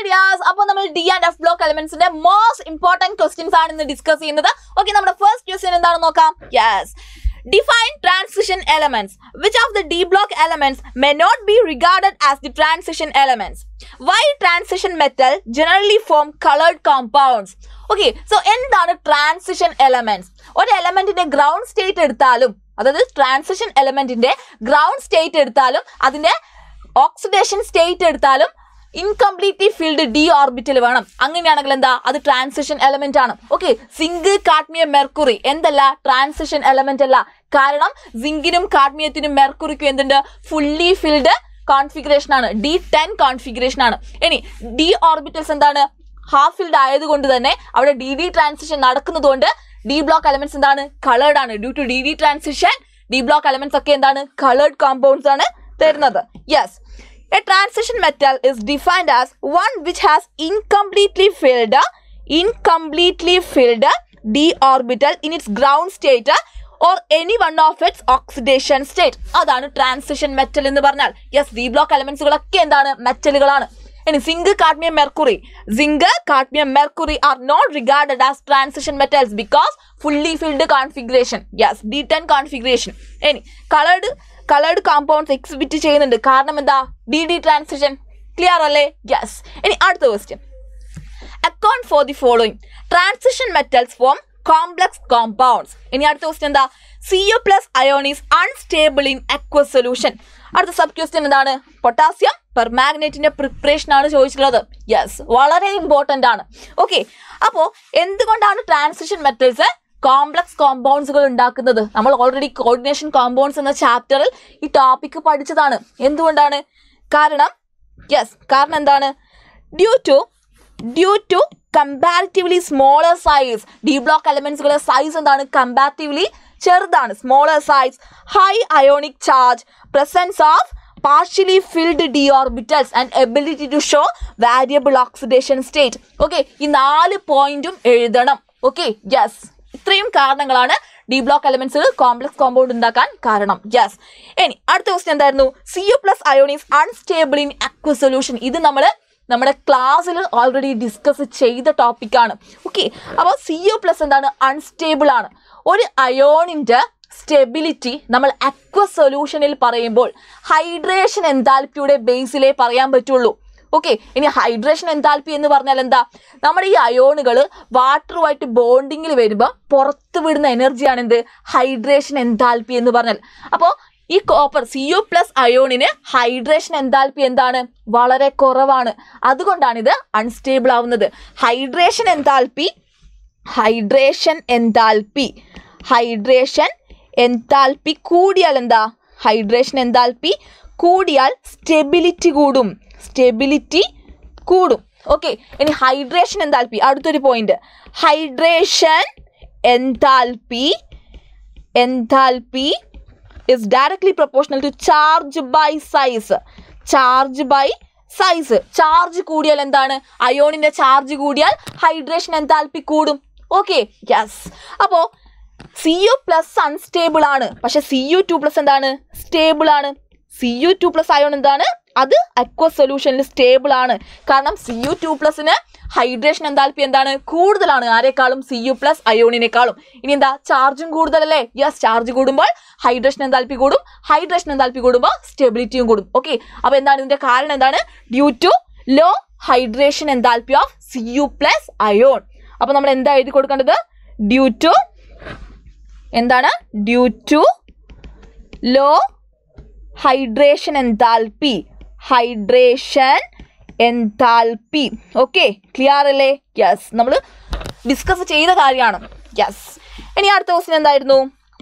Hi dears അപ്പോൾ നമ്മൾ D and F block എലമെന്റ്സിന്റെ മോസ്റ്റ് ഇമ്പോർട്ടന്റ് ക്വസ്റ്റ്യൻസ് ആണ് ഇന്ന് ഡിസ്കസ് ചെയ്യുന്നത്. ഓക്കെ നമ്മുടെ ഫസ്റ്റ് ക്വസ്റ്റ്യൻ എന്താണെന്ന് നോക്കാം? Yes define transition elements Which of the D block elements may not be regarded as the transition elements? Why transition metal generally form colored compounds? Okay so എന്താണ് transition elements ഒരു എലമെന്റിന്റെ ground state എടുത്താലും അതായത് transition എലമെന്റിന്റെ ground state എടുത്താലും അതിന്റെ oxidation state എടുത്താലും incompletely filled D orbital വേണം. അങ്ങനെയാണെങ്കിൽ എന്താ? അത് ട്രാൻസിഷൻ എലമെന്റ് ആണ്. ഓക്കെ സിങ്ക് കാഡ്മിയം മെർക്കുറി എന്തല്ല? ട്രാൻസിഷൻ എലമെന്റ് അല്ല. കാരണം സിങ്കിനും കാഡ്മിയത്തിനും മെർക്കുറിക്കും എന്തുണ്ട്? ഫുള്ളി ഫിൽഡ് കോൺഫിഗറേഷൻ ആണ്. ഡി ടെൻ കോൺഫിഗറേഷൻ ആണ്. ഇനി ഡി ഓർബിറ്റൽസ് എന്താണ്? ഹാഫ് ഫിൽഡ് ആയതുകൊണ്ട് തന്നെ അവിടെ ഡി ഡി ട്രാൻസിഷൻ നടക്കുന്നതുകൊണ്ട് ഡി ബ്ലോക്ക് എലമെന്റ്സ് എന്താണ്? കളേർഡ് ആണ്. Due to d d transition d block elements ഒക്കെ എന്താണ്? കളേർഡ് കോമ്പൗണ്ട്സ് ആണ് തരുന്നത്. Yes a transition metal is defined as one which has incompletely filled incompletely filled d orbital in its ground state or any one of its oxidation state അതാണ് transition metal എന്ന് പറഞ്ഞാൽ. Yes D block എലമെന്റ്സുകളൊക്കെ എന്താണ്? മെറ്റലുകളാണ് ഇനി zinc cadmium mercury zinc cadmium mercury are not regarded as transition metals because fully filled configuration yes d ten configuration ഇനി coloured coloured compounds exhibit ചെയ്യുന്നുണ്ട്. കാരണം എന്താ? ഡി ഡി ട്രാൻസിഷൻ ക്ലിയർ അല്ലേ? Yes ഇനി അടുത്ത question account for the following transition metals form complex compounds ഇനി അടുത്ത question എന്താ? C U plus ion unstable in aqua solution അടുത്ത സബ് ക്വസ്റ്റ്യൻ എന്താണ്? പൊട്ടാസ്യം പെർമാഗ്നേറ്റിന്റെ പ്രിപ്പറേഷൻ ആണ് ചോദിച്ചിട്ടുള്ളത്. യെസ് വളരെ ഇമ്പോർട്ടന്റ് ആണ്. ഓക്കെ അപ്പോൾ എന്തുകൊണ്ടാണ് ട്രാൻസിഷൻ മെറ്റൽസ് കോംപ്ലക്സ് കോമ്പൗണ്ട്സുകൾ ഉണ്ടാക്കുന്നത്. നമ്മൾ ഓൾറെഡി കോർഡിനേഷൻ കോമ്പൗണ്ട്സ് എന്ന ചാപ്റ്ററിൽ ഈ ടോപ്പിക്ക് പഠിച്ചതാണ്. എന്തുകൊണ്ടാണ്? കാരണം യെസ് കാരണം എന്താണ്? Due to due to comparatively smaller size d block എലമെന്റ്സുകളുടെ size എന്താണ്? കമ്പാരിറ്റീവ്ലി ചെറുതാണ് smaller size high ionic charge presence of partially filled d orbitals and ability to show variable oxidation state okay ഈ നാല് പോയിന്റും എഴുതണം. Okay yes ഇത്രയും കാരണങ്ങളാണ് d block elements complex compound ഉണ്ടാക്കാൻ കാരണം. യെസ് ഇനി അടുത്ത ക്വസ്റ്റ്യൻ എന്തായിരുന്നു? C U plus ion is unstable in aqua solution ഇത് നമ്മൾ നമ്മുടെ ക്ലാസ്സിൽ ഓൾറെഡി ഡിസ്കസ് ചെയ്ത ടോപ്പിക്കാണ് ഓക്കെ അപ്പോൾ സി യു പ്ലസ് എന്താണ്? അൺസ്റ്റേബിൾ ആണ്. ഒരു അയോണിന്റെ സ്റ്റെബിലിറ്റി നമ്മൾ അക്വ സൊല്യൂഷനിൽ പറയുമ്പോൾ ഹൈഡ്രേഷൻ എന്താൽപ്പിയുടെ ബേസിലേ പറയാൻ പറ്റുള്ളൂ. ഓക്കെ ഇനി ഹൈഡ്രേഷൻ എന്താൽപ്പി എന്ന് പറഞ്ഞാൽ എന്താ? നമ്മുടെ ഈ അയോണുകൾ വാട്ടറുമായിട്ട് ബോണ്ടിങ്ങിൽ വരുമ്പോൾ പുറത്ത് വിടുന്ന എനർജിയാണ് എന്ത്? ഹൈഡ്രേഷൻ എന്താൽപ്പി എന്ന് പറഞ്ഞാൽ. അപ്പോൾ ഈ കോപ്പർ സി യു പ്ലസ് അയോണിന് ഹൈഡ്രേഷൻ എന്താൽപ്പി എന്താണ്? വളരെ കുറവാണ്. അതുകൊണ്ടാണ് ഇത് അൺസ്റ്റേബിൾ ആവുന്നത്. Hydration enthalpy hydration enthalpy hydration enthalpy കൂടിയാൽ എന്താ? ഹൈഡ്രേഷൻ എന്താൽപ്പി കൂടിയാൽ സ്റ്റെബിലിറ്റി കൂടും. സ്റ്റെബിലിറ്റി കൂടും. ഓക്കെ ഇനി ഹൈഡ്രേഷൻ എന്താൽപി? അടുത്തൊരു point hydration enthalpy? Enthalpy is directly proportional to charge by size charge by size charge കൂടിയാൽ എന്താണ്? അയോണിന്റെ ചാർജ് കൂടിയാൽ ഹൈഡ്രേഷൻ എന്താൽപി കൂടും. ഓക്കെ യെസ് അപ്പോ സി യു പ്ലസ് അൺസ്റ്റേബിൾ ആണ്. പക്ഷെ സി യു ടു പ്ലസ് എന്താണ്? സ്റ്റേബിൾ ആണ്. C U two plus ion എന്താണ്? അത് അക്വ സൊല്യൂഷനിൽ സ്റ്റേബിൾ ആണ്. കാരണം സി യു ടു പ്ലസിന് ഹൈഡ്രേഷൻ എന്താൽപ്പി എന്താണ്? കൂടുതലാണ്. ആരെക്കാളും? സി യു പ്ലസ് അയോണിനേക്കാളും ഇനി എന്താ? ചാർജും കൂടുതലല്ലേ? യെസ് ചാർജ് കൂടുമ്പോൾ ഹൈഡ്രേഷൻ എന്താൽപ്പി കൂടും. ഹൈഡ്രേഷൻ എന്താൽപ്പി കൂടുമ്പോൾ സ്റ്റെബിലിറ്റിയും കൂടും. ഓക്കെ അപ്പോൾ എന്താണ് ഇതിന്റെ കാരണം? എന്താണ്? Due to low hydration enthalpy of C U plus ion അപ്പോൾ നമ്മൾ എന്താ എഴുതി കൊടുക്കേണ്ടത്? ഡ്യൂ ടു എന്താണ്? Due to low hydration enthalpy hydration enthalpy okay clear അല്ലേ? യെസ് നമ്മൾ ഡിസ്കസ് ചെയ്ത കാര്യമാണ്. യെസ് ഇനി അടുത്ത ക്വസ്റ്റ്യൻ എന്തായിരുന്നു?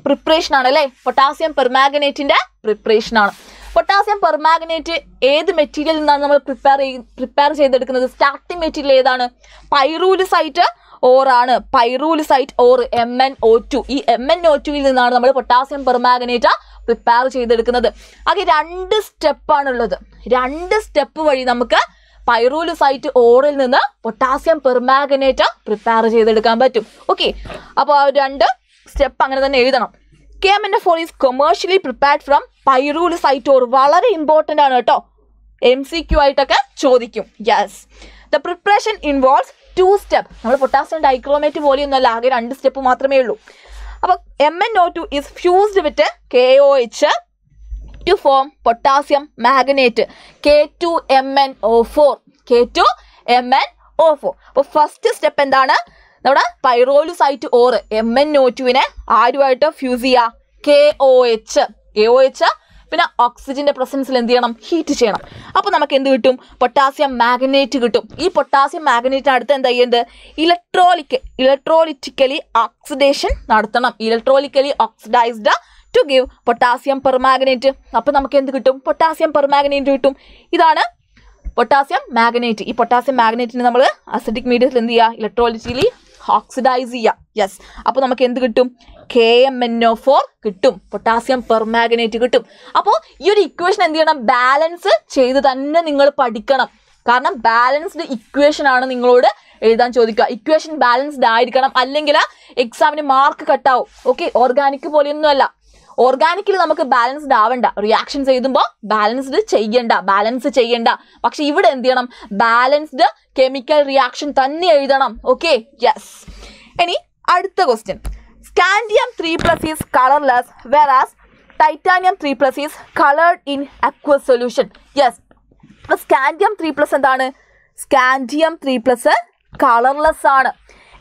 പ്രിപ്പറേഷൻ ആണ് അല്ലേ? പൊട്ടാസ്യം പെർമാഗനേറ്റിന്റെ പ്രിപ്പറേഷൻ ആണ്. പൊട്ടാസ്യം പെർമാഗനേറ്റ് ഏത് മെറ്റീരിയലിൽ നിന്നാണ് നമ്മൾ പ്രിപ്പയർ പ്രിപ്പയർ ചെയ്തെടുക്കുന്നത്? സ്റ്റാർട്ടിംഗ് മെറ്റീരിയൽ ഏതാണ്? Pyrolusite ഓറാണ് pyrolusite ore M N O two ഈ എം എൻ ഒ ടുവിൽ നിന്നാണ് നമ്മൾ പൊട്ടാസ്യം പെർമാഗനേറ്റ് പ്രിപ്പയർ ചെയ്തെടുക്കുന്നത്. അത് രണ്ട് സ്റ്റെപ്പാണുള്ളത് രണ്ട് സ്റ്റെപ്പ് വഴി നമുക്ക് പൈറൂലിസൈറ്റ് ഓറിൽ നിന്ന് പൊട്ടാസ്യം പെർമാഗനേറ്റ് പ്രിപ്പയർ ചെയ്തെടുക്കാൻ പറ്റും. ഓക്കെ അപ്പോൾ ആ രണ്ട് സ്റ്റെപ്പ് അങ്ങനെ തന്നെ എഴുതണം. K M N four is commercially prepared from pyrolusite ore വളരെ ഇമ്പോർട്ടന്റ് ആണ് കേട്ടോ. എം സി ക്യു ആയിട്ടൊക്കെ ചോദിക്കും. Yes the preparation involves two step നമ്മൾ പൊട്ടാസ്യം ഡൈക്രോമേറ്റ് പോലെയൊന്നുമല്ല ആകെ രണ്ട് സ്റ്റെപ്പ് മാത്രമേ ഉള്ളൂ. അപ്പോൾ M N O two is fused with K O H to form potassium manganate K two M N O four K two M N O four അപ്പോൾ first step എന്താണ്? നമ്മുടെ pyrolusite ore M N O ടുവിനെ ആരുമായിട്ട് fuse ചെയ്യുക K O H K O H പിന്നെ ഓക്സിജന്റെ പ്രസൻസിൽ എന്ത് ചെയ്യണം? Heat ചെയ്യണം. അപ്പോൾ നമുക്ക് എന്ത് കിട്ടും? പൊട്ടാസ്യം മാഗ്നേറ്റ് കിട്ടും. ഈ പൊട്ടാസ്യം മാഗ്നേറ്റിന് അടുത്ത് എന്താ ചെയ്യേണ്ടത്? ഇലക്ട്രോളിക് ഇലക്ട്രോലിറ്റിക്കലി ഓക്സിഡേഷൻ നടത്തണം. Electrolytically oxidised to give potassium permanganate അപ്പോൾ നമുക്ക് എന്ത് കിട്ടും? പൊട്ടാസ്യം പെർമാഗ്നേറ്റ് കിട്ടും. ഇതാണ് പൊട്ടാസ്യം മാഗ്നേറ്റ് ഈ പൊട്ടാസ്യം മാഗ്നേറ്റിന് നമ്മൾ അസിഡിക് മീഡിയത്തിൽ എന്ത് ചെയ്യുക? ഇലക്ട്രോളിറ്റിക്കലി ഓക്സിഡൈസ് ചെയ്യുക. യെസ് അപ്പോൾ നമുക്ക് എന്ത് കിട്ടും? K M N O four കിട്ടും. പൊട്ടാസ്യം പെർമാഗ്നേറ്റ് കിട്ടും. അപ്പോൾ ഈ ഒരു ഇക്വേഷൻ എന്ത് ചെയ്യണം? ബാലൻസ് ചെയ്ത് തന്നെ നിങ്ങൾ പഠിക്കണം. കാരണം ബാലൻസ്ഡ് ഇക്വേഷൻ ആണ് നിങ്ങളോട് എഴുതാൻ ചോദിക്കുക. ഇക്വേഷൻ ബാലൻസ്ഡ് ആയിരിക്കണം. അല്ലെങ്കിൽ എക്സാമിന് മാർക്ക് കട്ടാവും ഓക്കെ ഓർഗാനിക് പോലെയൊന്നുമല്ല. ഓർഗാനിക്കിൽ നമുക്ക് ബാലൻസ്ഡ് ആവണ്ട. റിയാക്ഷൻ എഴുതുമ്പോൾ ബാലൻസ്ഡ് ചെയ്യണ്ട. ബാലൻസ് ചെയ്യണ്ട. പക്ഷെ ഇവിടെ എന്ത് ചെയ്യണം? ബാലൻസ്ഡ് കെമിക്കൽ റിയാക്ഷൻ തന്നെ എഴുതണം. ഓക്കെ യെസ് ഇനി അടുത്ത question three plus is colourless whereas titanium three plus is coloured in aqua solution yes scandium three plus എന്താണ്? സ്കാൻഡിയം ത്രീ പ്ലസ് കളർലെസ് ആണ്.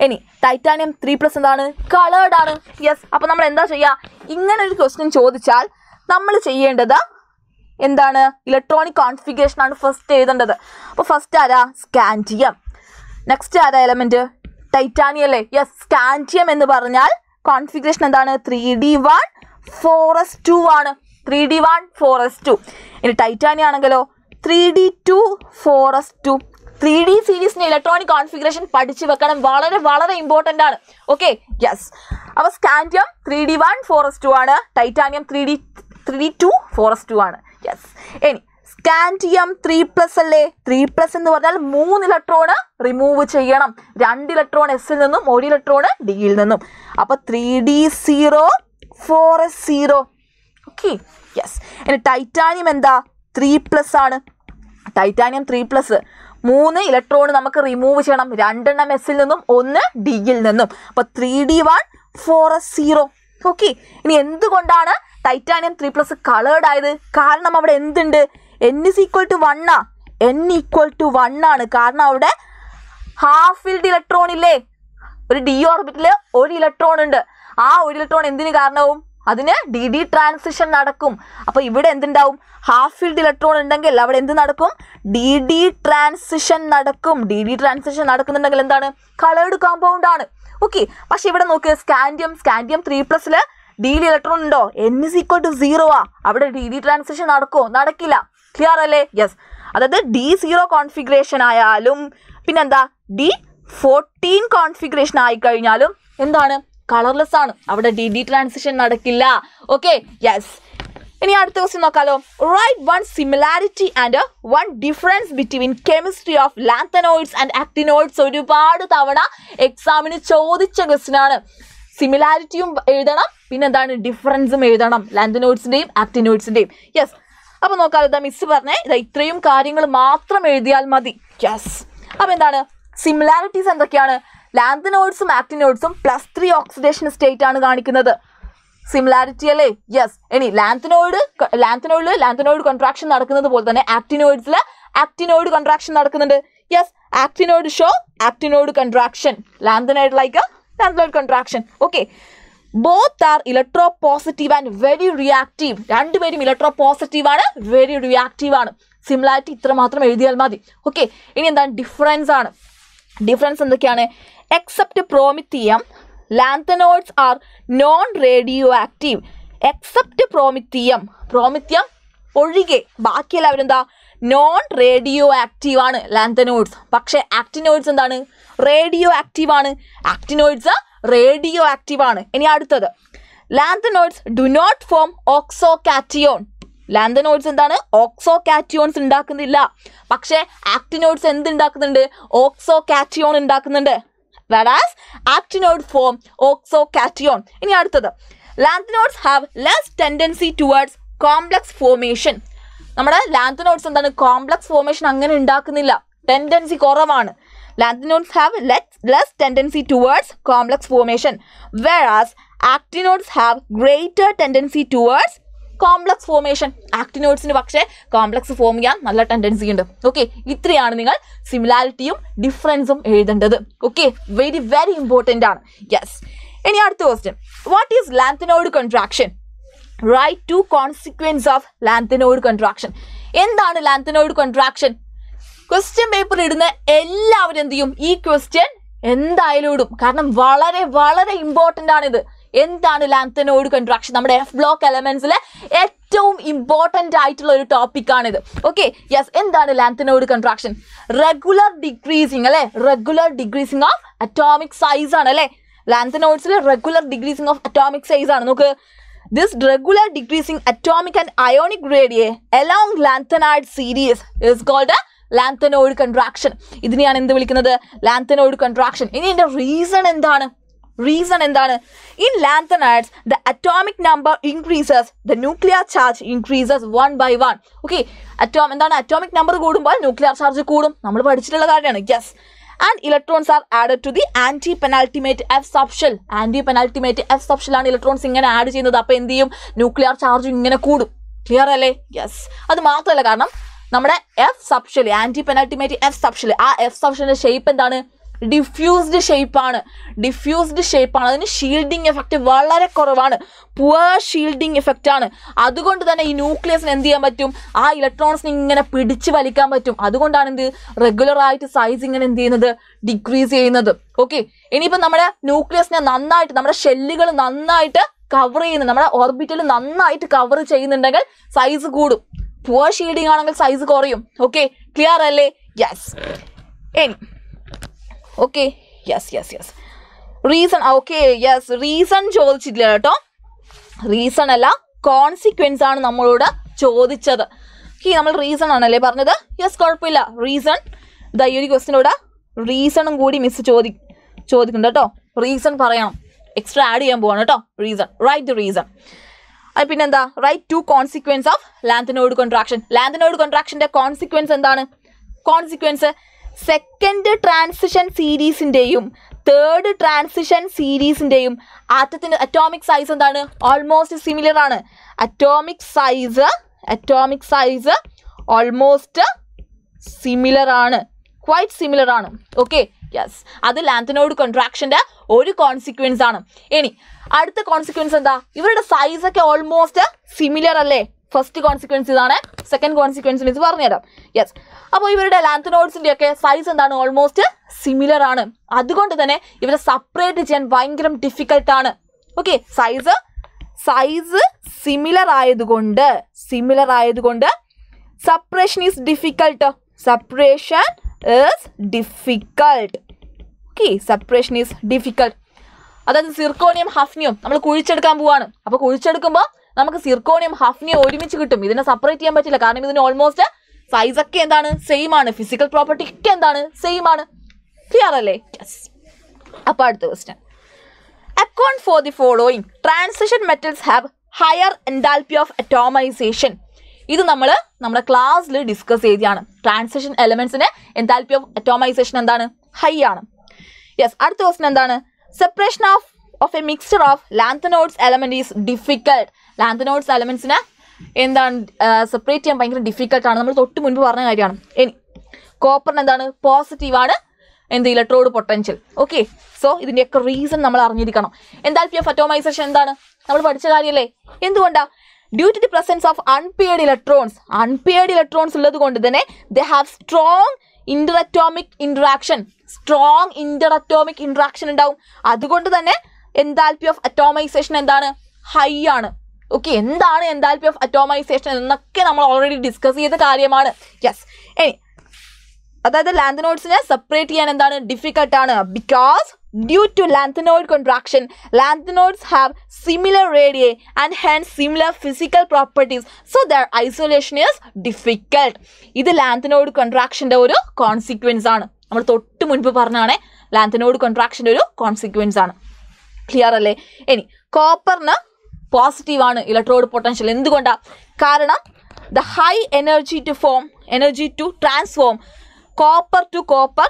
ഇനി ടൈറ്റാനിയം ത്രീ പ്ലസ് എന്താണ്? കളേർഡ് ആണ്. Yes അപ്പോൾ നമ്മൾ എന്താ ചെയ്യുക ഇങ്ങനെ ഒരു ക്വസ്റ്റ്യൻ ചോദിച്ചാൽ നമ്മൾ ചെയ്യേണ്ടത് എന്താണ്? ഇലക്ട്രോണിക് കോൺഫിഗറേഷൻ ആണ് ഫസ്റ്റ് എഴുതേണ്ടത്. അപ്പോൾ ഫസ്റ്റ് ആരാ? സ്കാൻഡിയം നെക്സ്റ്റ് ആരാ എലമെന്റ് ടൈറ്റാനിയം അല്ലേ? യെസ് സ്കാൻഡിയം എന്ന് പറഞ്ഞാൽ കോൺഫിഗറേഷൻ എന്താണ്? Three d one four s two ആണ്. Three d one four s two ഇനി ടൈറ്റാനി ആണെങ്കിലോ? Three d two four s two three d സീരീസിന് electronic configuration പഠിച്ചു വെക്കണം. വളരെ വളരെ ഇമ്പോർട്ടന്റ് ആണ്. ഓക്കെ യെസ് അപ്പോൾ scandium three d one four s two ആണ്. Titanium three d three d two four s two ആണ്. യെസ് ഇനി സ്കാൻഡിയം ത്രീ പ്ലസ് അല്ലേ? ത്രീ പ്ലസ് എന്ന് പറഞ്ഞാൽ മൂന്ന് ഇലക്ട്രോണ് റിമൂവ് ചെയ്യണം. രണ്ട് ഇലക്ട്രോൺ എസിൽ നിന്നും ഒരു ഇലക്ട്രോണ് ഡിയിൽ നിന്നും. അപ്പൊ three d zero four s zero okay yes ഇനി ടൈറ്റാനിയം എന്താ? ത്രീ പ്ലസ് ആണ്. ടൈറ്റാനിയം ത്രീ പ്ലസ് മൂന്ന് ഇലക്ട്രോൺ നമുക്ക് റിമൂവ് ചെയ്യണം. രണ്ടെണ്ണം എസിൽ നിന്നും ഒന്ന് ഡിയിൽ നിന്നും. അപ്പൊ three d one four s zero okay ഇനി എന്തുകൊണ്ടാണ് ടൈറ്റാനിയം ത്രീ പ്ലസ് കളേർഡ് ആയത്? കാരണം അവിടെ എന്തുണ്ട്? എൻ ഇസ് ഈക്വൽ ടു വണ്ണാ എൻ ഈക്വൽ ടു വണ്ണാണ് കാരണം അവിടെ ഹാഫ് ഫിൽഡ് ഇലക്ട്രോൺ ഇല്ലേ? ഒരു ഡി ഓർബിറ്റിൽ ഒരു ഇലക്ട്രോൺ ഉണ്ട്. ആ ഒരു ഇലക്ട്രോൺ എന്തിന് കാരണവും? അതിന് ഡി ഡി ട്രാൻസിഷൻ നടക്കും. അപ്പോൾ ഇവിടെ എന്തുണ്ടാവും? ഹാഫ് ഫിൽഡ് ഇലക്ട്രോൺ ഉണ്ടെങ്കിൽ അവിടെ എന്ത് നടക്കും? ഡി ഡി ട്രാൻസിഷൻ നടക്കും. ഡി ഡി ട്രാൻസിഷൻ നടക്കുന്നുണ്ടെങ്കിൽ എന്താണ്? കളേർഡ് കോമ്പൗണ്ട് ആണ്. ഓക്കെ പക്ഷെ ഇവിടെ നോക്ക് സ്കാൻഡിയം സ്കാൻഡിയം ത്രീ പ്ലസ്സിൽ ഡി ഡി ഇലക്ട്രോൺ ഉണ്ടോ? N is equal to zero ആ. അവിടെ ഡി ഡി ട്രാൻസിഷൻ നടക്കുമോ നടക്കില്ല. ക്ലിയർ അല്ലേ? യെസ് അതായത് ഡി സീറോ കോൺഫിഗറേഷൻ ആയാലും പിന്നെന്താ? ഡി ഫോർട്ടീൻ കോൺഫിഗറേഷൻ ആയി കഴിഞ്ഞാലും എന്താണ്? കളർലെസ് ആണ്. അവിടെ ഡി ഡി ട്രാൻസിഷൻ നടക്കില്ല. ഓക്കെ യെസ് ഇനി അടുത്ത ക്വസ്റ്റ്യൻ നോക്കാലോ. Write one similarity and one difference between chemistry of lanthanoids and actinoids ഒരുപാട് തവണ എക്സാമിന് ചോദിച്ച ക്വസ്റ്റ്യൻ ആണ്. സിമിലാരിറ്റിയും എഴുതണം. പിന്നെന്താണ്? ഡിഫറൻസും എഴുതണം. ലാന്തനോയിഡ്സിന്റെയും ആക്ടിനോയിഡ്സിന്റെയും യെസ് അപ്പൊ നോക്കാലോ ഇതാ മിസ് പറഞ്ഞേ. ഇതാ ഇത്രയും കാര്യങ്ങൾ മാത്രം എഴുതിയാൽ മതി. യെസ് അപ്പൊ എന്താണ്? സിമിലാരിറ്റീസ് എന്തൊക്കെയാണ്? ലാന്തനോയിഡ്സും ആക്ടിനോയിഡ്സും പ്ലസ് ത്രീ ഓക്സിഡേഷൻ സ്റ്റേറ്റ് ആണ് കാണിക്കുന്നത്. സിമിലാരിറ്റി അല്ലേ? യെസ് ഇനി ലാന്തനോയിഡ് ലാന്തനോയിഡിൽ ലാന്തനോയിഡ് കോൺട്രാക്ഷൻ നടക്കുന്നത് പോലെ തന്നെ ആക്ടിനോയിഡ്സിൽ ആക്ടിനോയിഡ് കോൺട്രാക്ഷൻ നടക്കുന്നുണ്ട്. Yes actinoid show actinoid contraction lanthanoid like lanthanoid contraction okay both are electropositive and very reactive രണ്ടുപേരും ഇലക്ട്രോ പോസിറ്റീവ് ആണ് വെരി റിയാക്റ്റീവ് ആണ്. സിമിലാരിറ്റി ഇത്ര മാത്രം എഴുതിയാൽ മതി. ഓക്കെ ഇനി എന്താണ് ഡിഫറൻസ് ആണ്? ഡിഫറൻസ് എന്തൊക്കെയാണ്? Except promethium lanthanoids are non radioactive except promethium promethium ഒഴികെ ബാക്കി അവരെന്താ നോൺ റേഡിയോ ആക്റ്റീവ് ആണ് ലാന്തനോയിഡ്സ് പക്ഷേ ആക്ടിനോയിഡ്സ് എന്താണ്? റേഡിയോ ആക്റ്റീവ് ആണ്. ആക്ടിനോയിഡ്സ് റേഡിയോ ആക്റ്റീവ് ആണ്. ഇനി അടുത്തത്. Lanthanoids do not form oxo cation lanthanoids എന്താണ്? ഓക്സോ കാറ്റിയോൺസ് ഉണ്ടാക്കുന്നില്ല. പക്ഷേ ആക്ടിനോയിഡ്സ് എന്ത് ഉണ്ടാക്കുന്നുണ്ട്? ഓക്സോ കാറ്റിയോൺ ഉണ്ടാക്കുന്നുണ്ട്. Whereas actinoid form oxo cation ഇനി അടുത്തത്. Lanthanoids have less tendency towards complex formation നമ്മുടെ ലാന്തനോയിഡ്സ് എന്താണ്? കോംപ്ലക്സ് ഫോർമേഷൻ അങ്ങനെ ഉണ്ടാക്കുന്നില്ല. ടെൻഡൻസി കുറവാണ്. Lanthanoids have less tendency towards complex formation whereas actinoids have greater tendency towards complex formation ആക്ടിനോഡ്സിന് പക്ഷേ complex form ചെയ്യാൻ നല്ല ടെൻഡൻസി ഉണ്ട്. ഓക്കെ ഇത്രയാണ് നിങ്ങൾ സിമിലാരിറ്റിയും ഡിഫറൻസും എഴുതേണ്ടത്. ഓക്കെ വെരി വെരി ഇമ്പോർട്ടന്റ് ആണ്. യെസ് ഇനി അടുത്ത question what is lanthanoid contraction write two consequence of lanthanoid contraction എന്താണ് ലാന്തിനോഡ് കൺട്രാക്ഷൻ ക്വസ്റ്റ്യൻ പേപ്പർ ഇടുന്ന എല്ലാവരും എന്ത് ചെയ്യും? ഈ ക്വസ്റ്റ്യൻ എന്തായാലും ഇടും. കാരണം വളരെ വളരെ ഇമ്പോർട്ടന്റ് ആണിത്. എന്താണ് ലാന്തനോയിഡ് കൺട്രാക്ഷൻ നമ്മുടെ എഫ് ബ്ലോക്ക് എലമെന്റ്സിലെ ഏറ്റവും ഇമ്പോർട്ടന്റ് ആയിട്ടുള്ള ഒരു ടോപ്പിക് ഇത് ഓക്കെ യെസ് എന്താണ് ലാന്തനോയിഡ് കൺട്രാക്ഷൻ റെഗുലർ ഡിക്രീസിങ് അല്ലെ? Regular decreasing of atomic size ആണ് അല്ലെ? ലാന്തനോയിഡ്സിൽ regular decreasing of atomic size ആണ്. നോക്ക്. This regular decreasing atomic and ionic radii along lanthanide series is called a lanthanoid contraction ഇതിനെയാണ് എന്ത് വിളിക്കുന്നത്? Lanthanoid contraction ഇനി ഇതിന്റെ റീസൺ എന്താണ്? റീസൺ എന്താണ്? In lanthanides the atomic number increases the nuclear charge increases one by one okay atom എന്താണ്? Atomic number കൂടുമ്പോൾ nuclear charge കൂടും. നമ്മൾ പഠിച്ചിട്ടുള്ള കാര്യമാണ്. Yes and electrons are added to the antepenultimate f subshell antepenultimate f സബ്ഷലാണ് electrons ഇങ്ങനെ add ചെയ്യുന്നത്. അപ്പോൾ എന്ത് ചെയ്യും? ന്യൂക്ലിയർ ചാർജ് ഇങ്ങനെ കൂടും. ക്ലിയർ അല്ലേ? യെസ് അത് മാത്രമല്ല കാരണം നമ്മുടെ F subshell antepenultimate F subshell ആ എഫ് സബ്ഷലിന്റെ ഷേപ്പ് എന്താണ്? ഡിഫ്യൂസ്ഡ് ഷേപ്പാണ് ഡിഫ്യൂസ്ഡ് ഷേപ്പാണ് അതിന് ഷീൽഡിങ് എഫക്റ്റ് വളരെ കുറവാണ്. പുവർ ഷീൽഡിങ് എഫക്റ്റ് ആണ്. അതുകൊണ്ട് തന്നെ ഈ ന്യൂക്ലിയസിന് എന്ത് ചെയ്യാൻ പറ്റും? ആ ഇലക്ട്രോൺസിനെ ഇങ്ങനെ പിടിച്ച് വലിക്കാൻ പറ്റും. അതുകൊണ്ടാണ് എന്ത്? റെഗുലർ ആയിട്ട് സൈസ് ഇങ്ങനെ എന്ത് ചെയ്യുന്നത്? ഡിക്രീസ് ചെയ്യുന്നത്. ഓക്കെ ഇനിയിപ്പോൾ നമ്മുടെ ന്യൂക്ലിയസിനെ നന്നായിട്ട് നമ്മുടെ ഷെല്ലുകൾ നന്നായിട്ട് കവർ ചെയ്യുന്നു നമ്മുടെ ഓർബിറ്റൽ നന്നായിട്ട് കവർ ചെയ്യുന്നുണ്ടെങ്കിൽ സൈസ് കൂടും. പുവർ ഷീൽഡിങ് ആണെങ്കിൽ സൈസ് കുറയും. ഓക്കെ ക്ലിയർ അല്ലേ? Yes any okay yes yes yes reason okay yes reason ചോദിച്ചിട്ടില്ല കേട്ടോ. റീസൺ അല്ല കോൺസിക്വൻസ് ആണ് നമ്മളോട് ചോദിച്ചത്. ഓക്കെ നമ്മൾ റീസൺ ആണല്ലേ പറഞ്ഞത്? യെസ് കുഴപ്പമില്ല. റീസൺ ഇതാ ഈ ഒരു ക്വസ്റ്റിനോട് റീസണും കൂടി മിസ് ചോദി ചോദിക്കുന്നുണ്ട് കേട്ടോ. റീസൺ പറയണം. എക്സ്ട്രാ ആഡ് ചെയ്യാൻ പോവാണ് കേട്ടോ. റീസൺ റൈറ്റ് ദ റീസൺ അത് പിന്നെന്താ? Write two consequence of lanthanoid contraction lanthanoid കോൺട്രാക്ഷന്റെ consequence എന്താണ്? കോൺസിക്വൻസ് സെക്കൻഡ് ട്രാൻസിഷൻ സീരീസിന്റെയും തേർഡ് ട്രാൻസിഷൻ സീരീസിന്റെയും ആറ്റത്തിന്റെ അറ്റോമിക് സൈസ് എന്താണ്? ഓൾമോസ്റ്റ് സിമിലർ ആണ്. Atomic size atomic size almost similar ആണ്. ക്വൈറ്റ് സിമിലർ ആണ്. ഓക്കെ യെസ് അത് ലാന്തനോഡ് കോൺട്രാക്ഷന്റെ ഒരു കോൺസിക്വൻസ് ആണ്. ഇനി അടുത്ത കോൺസിക്വൻസ് എന്താ? ഇവരുടെ സൈസ് ഒക്കെ ഓൾമോസ്റ്റ് സിമിലർ അല്ലേ? ഫസ്റ്റ് കോൺസിക്വൻസ് ഇതാണ്. സെക്കൻഡ് കോൺസിക്വൻസ് ഇത് പറഞ്ഞുതരാം. യെസ് അപ്പോൾ ഇവരുടെ ലാന്തനോഡ്സിന്റെ ഒക്കെ സൈസ് എന്താണ്? ഓൾമോസ്റ്റ് സിമിലർ ആണ്. അതുകൊണ്ട് തന്നെ ഇവരെ സെപ്പറേറ്റ് ചെയ്യാൻ ഭയങ്കര ഡിഫിക്കൽട്ട് ആണ്. ഓക്കെ സൈസ് സൈസ് സിമിലർ ആയതുകൊണ്ട് സിമിലർ ആയതുകൊണ്ട് separation is difficult separation is difficult okay separation is difficult അതായത് സിർക്കോണിയം ഹഫ്നിയും നമ്മൾ കുഴിച്ചെടുക്കാൻ പോവാണ്. അപ്പോൾ കുഴിച്ചെടുക്കുമ്പോൾ നമുക്ക് സിർക്കോണിയം ഹഫ്നിയും ഒരുമിച്ച് കിട്ടും. ഇതിനെ സെപ്പറേറ്റ് ചെയ്യാൻ പറ്റില്ല. കാരണം ഇതിന് ഓൾമോസ്റ്റ് സൈസ് ഒക്കെ എന്താണ്? സെയിം ആണ്. ഫിസിക്കൽ പ്രോപ്പർട്ടി ഒക്കെ എന്താണ്? സെയിം ആണ്. ക്ലിയർ അല്ലേ? യെസ് അപ്പോൾ അടുത്ത question account for the following transition metals have higher enthalpy of atomisation ഇത് നമ്മൾ നമ്മുടെ ക്ലാസ്സിൽ ഡിസ്കസ് ചെയ്തതാണ്. ട്രാൻസിഷൻ എലമെന്റ്സിന് എൻഡാൽപി ഓഫ് അറ്റോമൈസേഷൻ എന്താണ്? ഹൈ ആണ്. യെസ് അടുത്ത ക്വസ്റ്റൻ എന്താണ്? Separation of of a mixture of lanthanoids element is difficult lanthanoids എലമെന്റ്സിനെ എന്താണ് സെപ്പറേറ്റ് ചെയ്യാൻ ഭയങ്കര ഡിഫിക്കൽട്ട് ആണ്. നമ്മൾ തൊട്ട് മുൻപ് പറഞ്ഞ കാര്യമാണ്. ഇനി കോപ്പറിന് എന്താണ്? പോസിറ്റീവ് ആണ്. എന്ത്? ഇലക്ട്രോഡ് പൊട്ടൻഷ്യൽ ഓക്കെ സോ ഇതിന്റെയൊക്കെ റീസൺ നമ്മൾ അറിഞ്ഞിരിക്കണം. എന്താൽപ്പി ഓഫ് അറ്റോമൈസേഷൻ എന്താണ്? നമ്മൾ പഠിച്ച കാര്യമല്ലേ എന്തുകൊണ്ടാണ് due to the presence of unpaired electrons unpaired electrons ഉള്ളത് കൊണ്ട് തന്നെ they have strong interatomic interaction strong interatomic interaction ഉണ്ടാവും. അതുകൊണ്ട് തന്നെ എന്താൽപി ഓഫ് അറ്റോമൈസേഷൻ എന്താണ്? ഹൈ ആണ്. ഓക്കെ എന്താണ് എന്താൽപി ഓഫ് അറ്റോമൈസേഷൻ എന്നൊക്കെ നമ്മൾ ഓൾറെഡി ഡിസ്കസ് ചെയ്ത കാര്യമാണ്. യെസ് ഇനി അതായത് ലാന്തനോഡ്സിനെ സെപ്പറേറ്റ് ചെയ്യാൻ എന്താണ്? ഡിഫിക്കൽട്ട് ആണ്. Because due to lanthanoid contraction lanthanoids have similar radii and hand similar physical properties so their isolation is difficult ഇത് ലാന്തനോയിഡ് കോൺട്രാക്ഷന്റെ ഒരു കോൺസിക്വൻസ് ആണ്. നമ്മൾ തൊട്ട് മുൻപ് പറഞ്ഞാണ് ലാന്തനോയിഡ് കോൺട്രാക്ഷന്റെ ഒരു കോൺസിക്വൻസ് ആണ്. ക്ലിയർ അല്ലേ? ഇനി കോപ്പറിന് പോസിറ്റീവ് ആണ് ഇലക്ട്രോഡ് പൊട്ടൻഷ്യൽ എന്തുകൊണ്ടാണ് കാരണം the high energy to form energy to transform copper to copper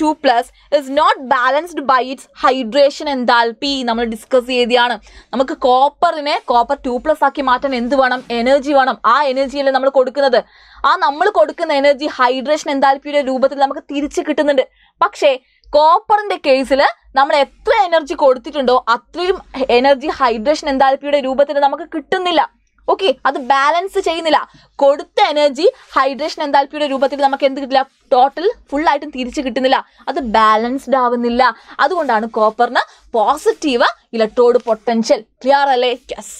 two plus is not balanced by its hydration enthalpy നമ്മൾ ഡിസ്കസ് ചെയ്തതാണ്. നമുക്ക് കോപ്പറിനെ കോപ്പർ ടു പ്ലസ് ആക്കി മാറ്റാൻ എന്ത് വേണം? എനർജി വേണം. ആ എനർജിയല്ലേ നമ്മൾ കൊടുക്കുന്നത്. ആ നമ്മൾ കൊടുക്കുന്ന എനർജി ഹൈഡ്രേഷൻ എന്താൽപിയുടെ രൂപത്തിൽ നമുക്ക് തിരിച്ച് കിട്ടുന്നുണ്ട്. പക്ഷേ കോപ്പറിന്റെ കേസിൽ നമ്മൾ എത്ര എനർജി കൊടുത്തിട്ടുണ്ടോ അത്രയും എനർജി ഹൈഡ്രേഷൻ എന്താൽപിയുടെ രൂപത്തിൽ നമുക്ക് കിട്ടുന്നില്ല. ഓക്കെ അത് ബാലൻസ് ചെയ്യുന്നില്ല. കൊടുത്ത എനർജി ഹൈഡ്രേഷൻ എന്താൽപിയുടെ രൂപത്തിൽ നമുക്ക് എന്ത് കിട്ടില്ല? ടോട്ടൽ ഫുൾ ആയിട്ടും തിരിച്ചു കിട്ടുന്നില്ല. അത് ബാലൻസ്ഡ് ആവുന്നില്ല. അതുകൊണ്ടാണ് കോപ്പറിന് പോസിറ്റീവ് ഇലക്ട്രോഡ് പൊട്ടൻഷ്യൽ ക്ലിയർ അല്ലേ? യെസ്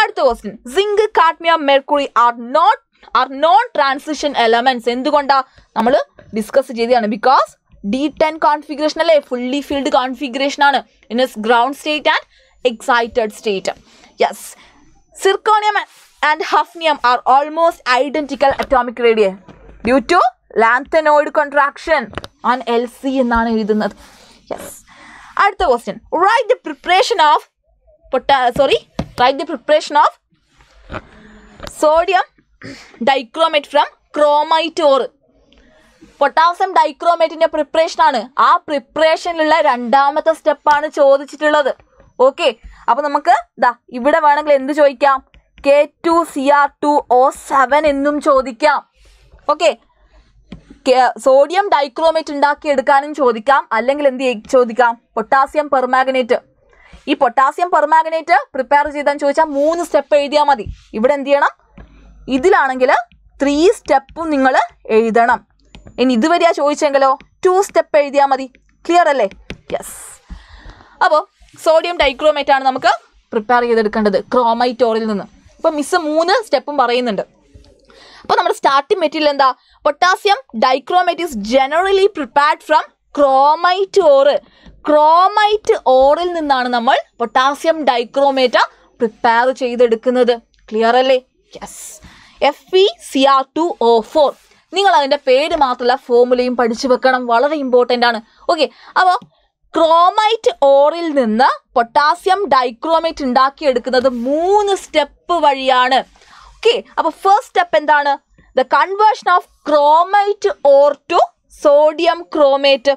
അടുത്ത question zinc cadmium mercury are not are non transition elements എന്തുകൊണ്ടാ? നമ്മൾ ഡിസ്കസ് ചെയ്തതാണ്. ബിക്കോസ് ഡി ടെൻ കോൺഫിഗറേഷൻ അല്ലേ? ഫുള്ളി ഫീൽഡ് കോൺഫിഗറേഷൻ ആണ്. In is ground state and excited state yes zirconium and hafnium are almost identical atomic radii due to lanthanoid contraction on L C എന്നാണ് എഴുതുന്നത്. Yes അടുത്ത question write the preparation of sorry write the preparation of sodium dichromate from chromite ore potassium ഡൈക്രോമേറ്റിന്റെ preparation ആണ്. ആ പ്രിപ്പറേഷനിലുള്ള രണ്ടാമത്തെ സ്റ്റെപ്പാണ് ചോദിച്ചിട്ടുള്ളത്. Okay അപ്പൊ നമുക്ക് ദാ ഇവിടെ വേണമെങ്കിൽ എന്ത് ചോദിക്കാം? K two C R two O seven എന്നും ചോദിക്കാം. ഓക്കെ സോഡിയം ഡൈക്രോമേറ്റ് ഉണ്ടാക്കി എടുക്കാനും ചോദിക്കാം. അല്ലെങ്കിൽ എന്ത് ചോദിക്കാം? പൊട്ടാസ്യം പെർമാഗ്നേറ്റ് ഈ പൊട്ടാസ്യം പെർമാഗ്നേറ്റ് പ്രിപ്പയർ ചെയ്താൽ ചോദിച്ചാൽ മൂന്ന് സ്റ്റെപ്പ് എഴുതിയാൽ മതി. ഇവിടെ എന്ത് ചെയ്യണം? ഇതിലാണെങ്കിൽ ത്രീ സ്റ്റെപ്പും നിങ്ങൾ എഴുതണം. ഇനി ഇതുവരെയാ ചോദിച്ചെങ്കിലോ ടു സ്റ്റെപ്പ് എഴുതിയാൽ മതി. ക്ലിയർ അല്ലേ? യെസ് അപ്പോൾ സോഡിയം ഡൈക്രോമേറ്റ് ആണ് നമുക്ക് പ്രിപ്പയർ ചെയ്തെടുക്കേണ്ടത് ക്രോമൈറ്റോറിൽ നിന്ന്. അപ്പോൾ മിസ് മൂന്ന് സ്റ്റെപ്പും പറയുന്നുണ്ട്. അപ്പോൾ നമ്മുടെ സ്റ്റാർട്ടിംഗ് മെറ്റീരിയൽ എന്താ? Potassium dichromate is generally prepared from chromite ore chromite ഓറിൽ നിന്നാണ് നമ്മൾ പൊട്ടാസ്യം ഡൈക്രോമേറ്റ പ്രിപ്പയർ ചെയ്തെടുക്കുന്നത്. ക്ലിയർ അല്ലേ? Yes F E C R two O four നിങ്ങൾ അതിന്റെ പേര് മാത്രമല്ല ഫോർമുലയും പഠിച്ചു വെക്കണം. വളരെ ഇമ്പോർട്ടന്റ് ആണ്. ഓക്കെ അപ്പോൾ ക്രോമൈറ്റ് ഓറിൽ നിന്ന് പൊട്ടാസ്യം ഡൈക്രോമേറ്റ് ഉണ്ടാക്കിയെടുക്കുന്നത് മൂന്ന് സ്റ്റെപ്പ് വഴിയാണ്. ഓക്കെ അപ്പൊ ഫസ്റ്റ് സ്റ്റെപ്പ് എന്താണ്? The conversion of chromite ore to sodium chromate.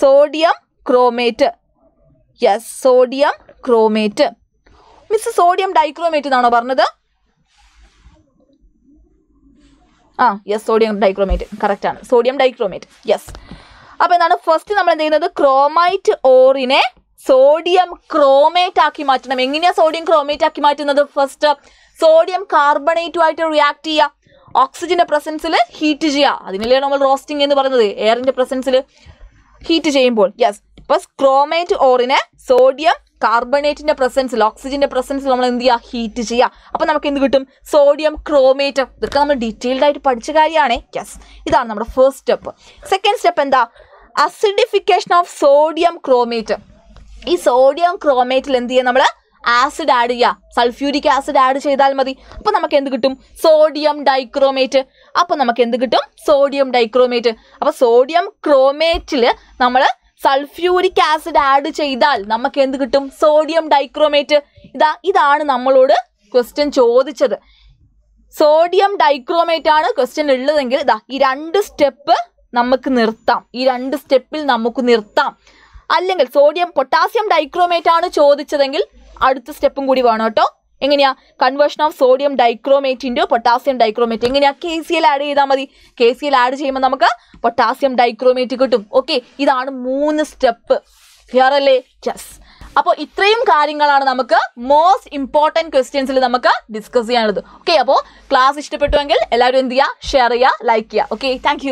Sodium chromate. Yes sodium chromate. Miss sodium dichromate എന്നാണോ പറഞ്ഞത്? ആ യെസ് സോഡിയം ഡൈക്രോമേറ്റ്. കറക്റ്റ് ആണ്. Sodium dichromate. യെസ് അപ്പോൾ എന്താണ്? ഫസ്റ്റ് നമ്മൾ എന്ത് ചെയ്യുന്നത്? ക്രോമൈറ്റ് ഓറിനെ സോഡിയം ക്രോമേറ്റ് ആക്കി മാറ്റണം. എങ്ങനെയാ സോഡിയം ക്രോമേറ്റ് ആക്കി മാറ്റുന്നത്? ഫസ്റ്റ് സോഡിയം കാർബണേറ്റുമായിട്ട് റിയാക്ട് ചെയ്യുക. ഓക്സിജന്റെ പ്രസൻസിൽ ഹീറ്റ് ചെയ്യുക. അതിനല്ലേ നമ്മൾ റോസ്റ്റിംഗ് എന്ന് പറയുന്നത്? എയറിന്റെ പ്രസൻസിൽ ഹീറ്റ് ചെയ്യുമ്പോൾ. യെസ് ഇപ്പൊ ക്രോമേറ്റ് ഓറിനെ സോഡിയം കാർബണേറ്റിന്റെ പ്രസൻസിൽ ഓക്സിജന്റെ പ്രസൻസിൽ നമ്മൾ എന്ത് ചെയ്യുക? ഹീറ്റ് ചെയ്യുക. അപ്പൊ നമുക്ക് എന്ത് കിട്ടും? സോഡിയം ക്രോമേറ്റ് ഇതൊക്കെ നമ്മൾ ഡീറ്റെയിൽഡ് ആയിട്ട് പഠിച്ച കാര്യമാണ്. യെസ് ഇതാണ് നമ്മുടെ ഫസ്റ്റ് സ്റ്റെപ്പ് സെക്കൻഡ് സ്റ്റെപ്പ് എന്താ? അസിഡിഫിക്കേഷൻ ഓഫ് സോഡിയം ക്രോമേറ്റ് ഈ സോഡിയം ക്രോമേറ്റിൽ എന്ത് ചെയ്യുക നമ്മൾ ആസിഡ് ആഡ് ചെയ്യുക സൾഫ്യൂരിക് ആസിഡ് ആഡ് ചെയ്താൽ മതി. അപ്പോൾ നമുക്ക് എന്ത് കിട്ടും? സോഡിയം ഡൈക്രോമേറ്റ് അപ്പോൾ നമുക്ക് എന്ത് കിട്ടും? സോഡിയം ഡൈക്രോമേറ്റ് അപ്പോൾ സോഡിയം ക്രോമേറ്റിൽ നമ്മൾ സൾഫ്യൂരിക് ആസിഡ് ആഡ് ചെയ്താൽ നമുക്ക് എന്ത് കിട്ടും? സോഡിയം ഡൈക്രോമേറ്റ് ഇതാ ഇതാണ് നമ്മളോട് ക്വസ്റ്റ്യൻ ചോദിച്ചത്. സോഡിയം ഡൈക്രോമേറ്റ് ആണ് ക്വസ്റ്റ്യൻ ഉള്ളതെങ്കിൽ ഇതാ ഈ രണ്ട് സ്റ്റെപ്പ് നമുക്ക് നിർത്താം. ഈ രണ്ട് സ്റ്റെപ്പിൽ നമുക്ക് നിർത്താം. അല്ലെങ്കിൽ സോഡിയം പൊട്ടാസ്യം ഡൈക്രോമേറ്റ് ആണ് ചോദിച്ചതെങ്കിൽ അടുത്ത സ്റ്റെപ്പും കൂടി വേണം കേട്ടോ. എങ്ങനെയാ? Conversion of sodium dichromate potassium dichromate എങ്ങനെയാ? കെ സി എൽ ആഡ് ചെയ്താൽ മതി. കെ സി എൽ ആഡ് ചെയ്യുമ്പോൾ നമുക്ക് പൊട്ടാസ്യം ഡൈക്രോമേറ്റ് കിട്ടും. ഓക്കെ ഇതാണ് മൂന്ന് സ്റ്റെപ്പ്. ക്ലിയർ അല്ലേ? ജസ് അപ്പോൾ ഇത്രയും കാര്യങ്ങളാണ് നമുക്ക് മോസ്റ്റ് ഇമ്പോർട്ടന്റ് ക്വസ്റ്റ്യൻസിൽ നമുക്ക് ഡിസ്കസ് ചെയ്യാനുള്ളത്. ഓക്കെ അപ്പോൾ ക്ലാസ് ഇഷ്ടപ്പെട്ടുവെങ്കിൽ എല്ലാവരും എന്ത് ചെയ്യുക ഷെയർ ചെയ്യുക ലൈക്ക് ചെയ്യുക ഓക്കെ താങ്ക്